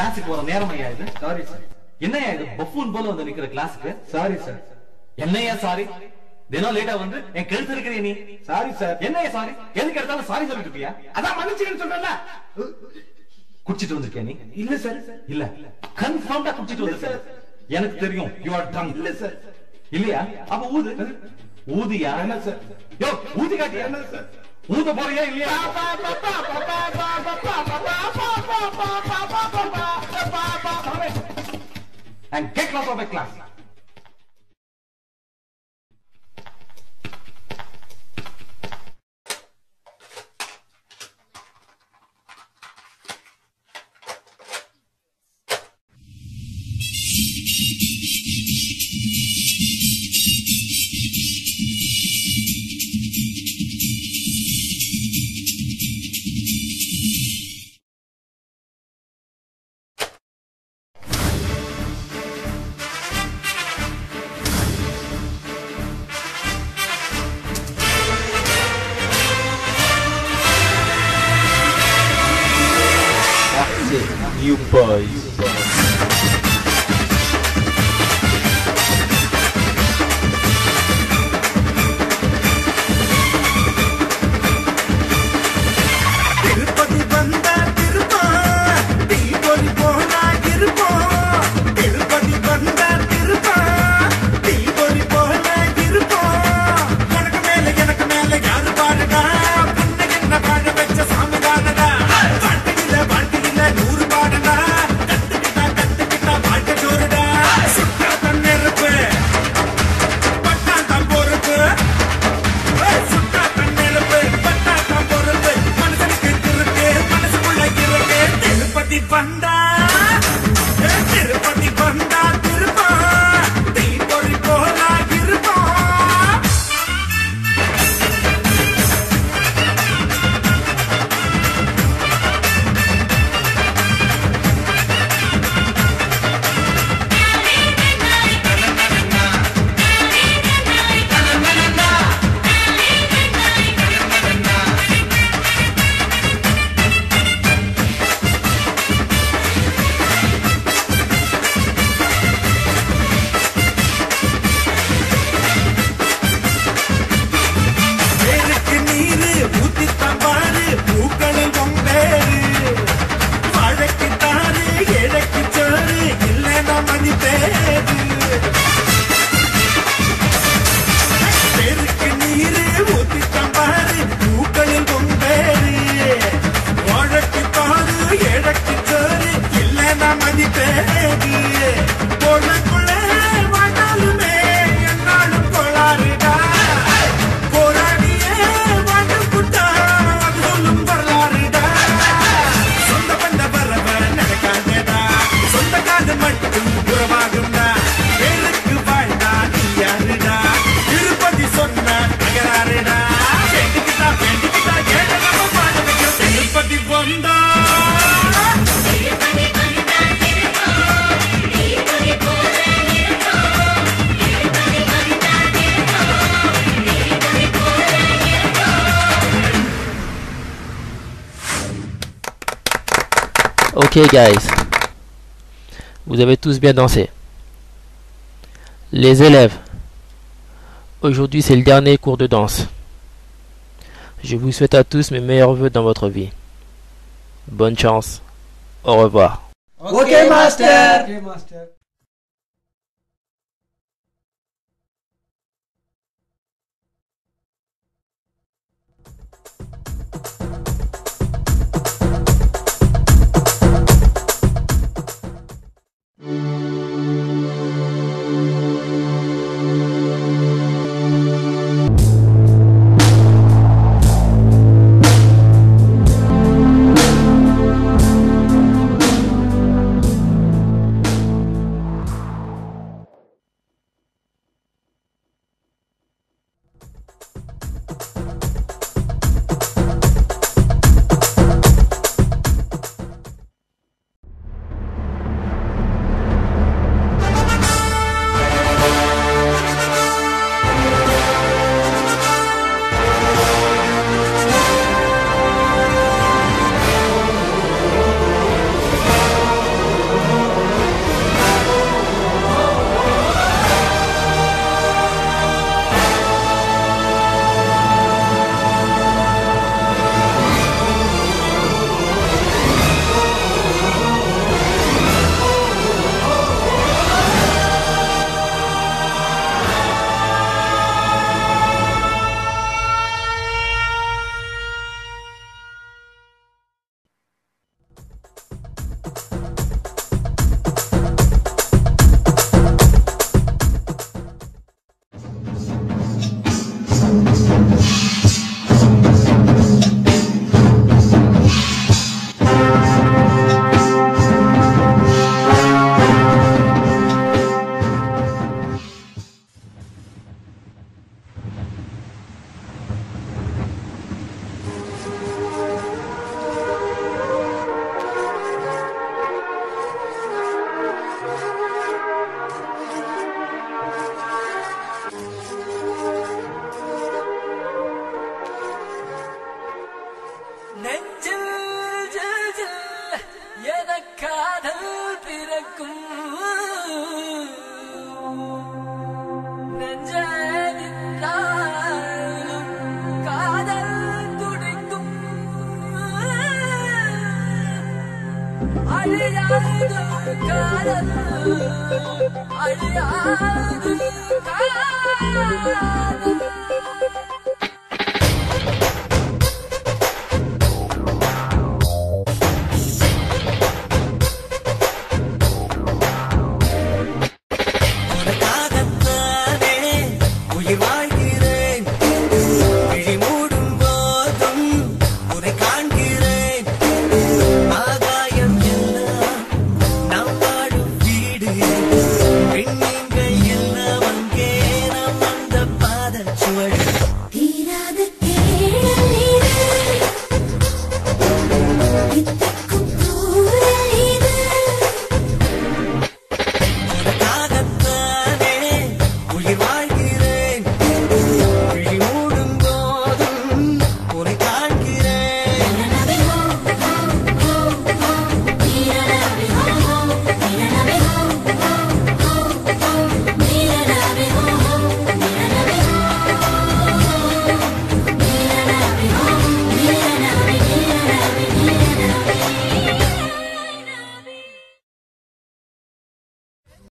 கிளாஸுக்கு போற நேரம் ஐயா இது? சாரி சார் என்னையா இது? பஃபூன் போல வந்து நிக்கிற கிளாஸுக்கு சாரி சார் என்னையா சாரி தினம் லேட்டா வந்து என் கழுத்து இருக்கிற நீ. சாரி சார் என்னையா சாரி எதுக்கு எடுத்தாலும் சாரி சொல்லிட்டு இருப்பியா அதான் மன்னிச்சுக்கன்னு சொல்றேன்ல. குடிச்சிட்டு வந்திருக்கியா நீ? இல்ல சார் இல்ல. கன்ஃபார்ம்டா குடிச்சிட்டு இல்ல வந்திருக்க எனக்கு தெரியும். யூ ஆர் ட்ரங்க் இல்ல சார் இல்லையா? அப்ப ஊது. ஊதியா? என்ன சார் யோ ஊதி காட்டியா? என்ன சார் ஊத போறியா இல்லையா and get out of my class You boys. panda ஏழைக்கு சோறு இல்லைன்னா மணி பேரு Ok, guys. Vous avez tous bien dansé. Les élèves, aujourd'hui c'est le dernier cours de danse. Je vous souhaite à tous mes meilleurs voeux dans votre vie. Bonne chance. Au revoir. കാതൽ പിറക്കും. അഴിയാതു കാതൽ അഴിയാതു കാതൽ.